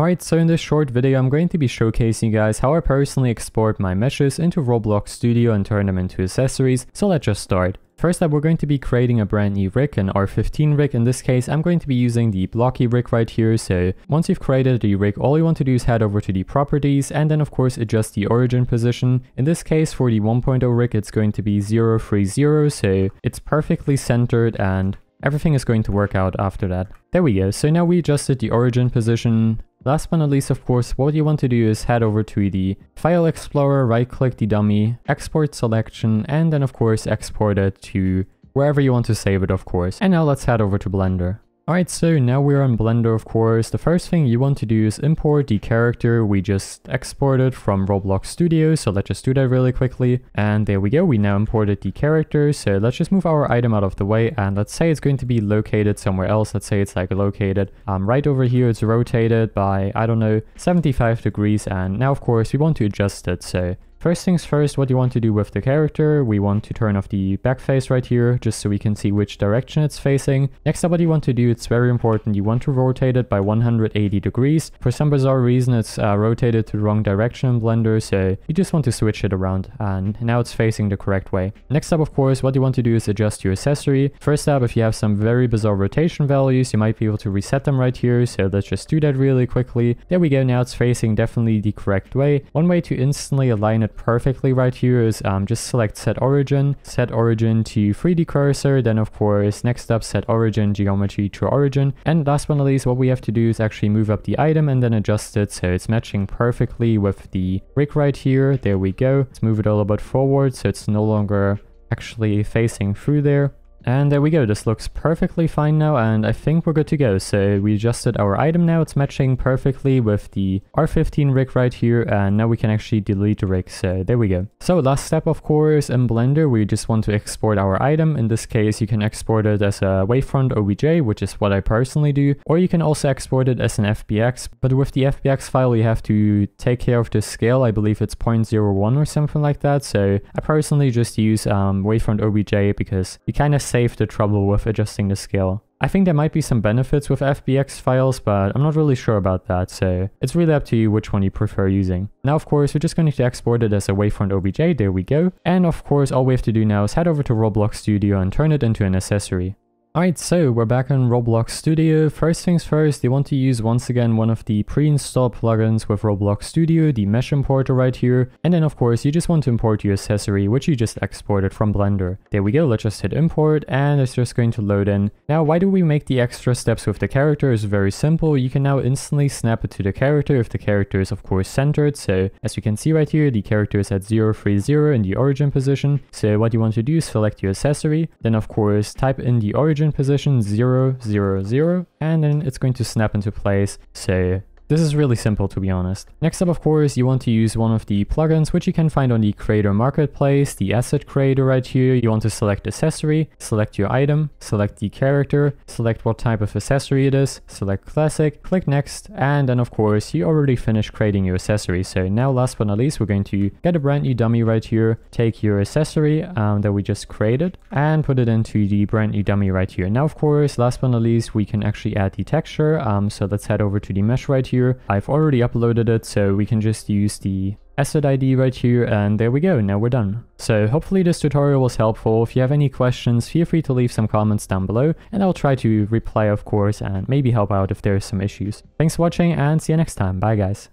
Alright, so in this short video I'm going to be showcasing you guys how I personally export my meshes into Roblox Studio and turn them into accessories, so let's just start. First up, we're going to be creating a brand new rig, an R15 rig. In this case, I'm going to be using the blocky rig right here. So once you've created the rig, all you want to do is head over to the properties and then of course adjust the origin position. In this case, for the 1.0 rig, it's going to be 030. So it's perfectly centered and everything is going to work out after that. There we go. So now we adjusted the origin position Last but not least, of course, what you want to do is head over to the File Explorer, right-click the dummy, export selection, and then of course export it to wherever you want to save it, of course. And now let's head over to Blender. Alright, so now we're on Blender of course. The first thing you want to do is import the character we just exported from Roblox Studio. So let's just do that really quickly. And there we go, we now imported the character. So let's just move our item out of the way and let's say it's going to be located somewhere else. Let's say it's like located um, right over here. It's rotated by, I don't know, 75 degrees. And now of course we want to adjust it. So First things first, what you want to do with the character, we want to turn off the back face right here, just so we can see which direction it's facing. Next up, what you want to do, it's very important, you want to rotate it by 180 degrees. For some bizarre reason, it's uh, rotated to the wrong direction in Blender, so you just want to switch it around, and now it's facing the correct way. Next up, of course, what you want to do is adjust your accessory. First up, if you have some very bizarre rotation values, you might be able to reset them right here, so let's just do that really quickly. There we go, now it's facing definitely the correct way. One way to instantly align it it perfectly right here is um, just select set origin, set origin to 3D cursor, then of course next up set origin geometry to origin. And last but not least what we have to do is actually move up the item and then adjust it so it's matching perfectly with the rig right here. There we go. Let's move it a little bit forward so it's no longer actually facing through there. And there we go, this looks perfectly fine now and I think we're good to go. So we adjusted our item now, it's matching perfectly with the R15 rig right here and now we can actually delete the rig, so there we go. So last step of course in Blender, we just want to export our item. In this case, you can export it as a wavefront OBJ, which is what I personally do, or you can also export it as an FBX, but with the FBX file you have to take care of the scale, I believe it's 0.01 or something like that, so I personally just use um, wavefront OBJ because you kind of save the trouble with adjusting the scale. I think there might be some benefits with FBX files, but I'm not really sure about that, so it's really up to you which one you prefer using. Now, of course, we're just going to export it as a wavefront OBJ, there we go. And of course, all we have to do now is head over to Roblox Studio and turn it into an accessory. Alright, so we're back in Roblox Studio. First things first, you want to use once again one of the pre-installed plugins with Roblox Studio, the mesh importer right here. And then of course, you just want to import your accessory, which you just exported from Blender. There we go, let's just hit import and it's just going to load in. Now, why do we make the extra steps with the character is very simple. You can now instantly snap it to the character if the character is of course centered. So as you can see right here, the character is at 030 in the origin position. So what you want to do is select your accessory, then of course type in the origin position 0, 0, 0, and then it's going to snap into place. So this is really simple to be honest. Next up of course you want to use one of the plugins which you can find on the creator marketplace, the asset creator right here. You want to select accessory, select your item, select the character, select what type of accessory it is, select classic, click next, and then of course you already finished creating your accessory. So now last but not least we're going to get a brand new dummy right here, take your accessory um, that we just created and put it into the brand new dummy right here. Now of course last but not least we can actually add the texture. Um, so let's head over to the mesh right here here. I've already uploaded it, so we can just use the asset ID right here, and there we go, now we're done. So hopefully this tutorial was helpful. If you have any questions, feel free to leave some comments down below, and I'll try to reply of course, and maybe help out if there's some issues. Thanks for watching, and see you next time. Bye guys.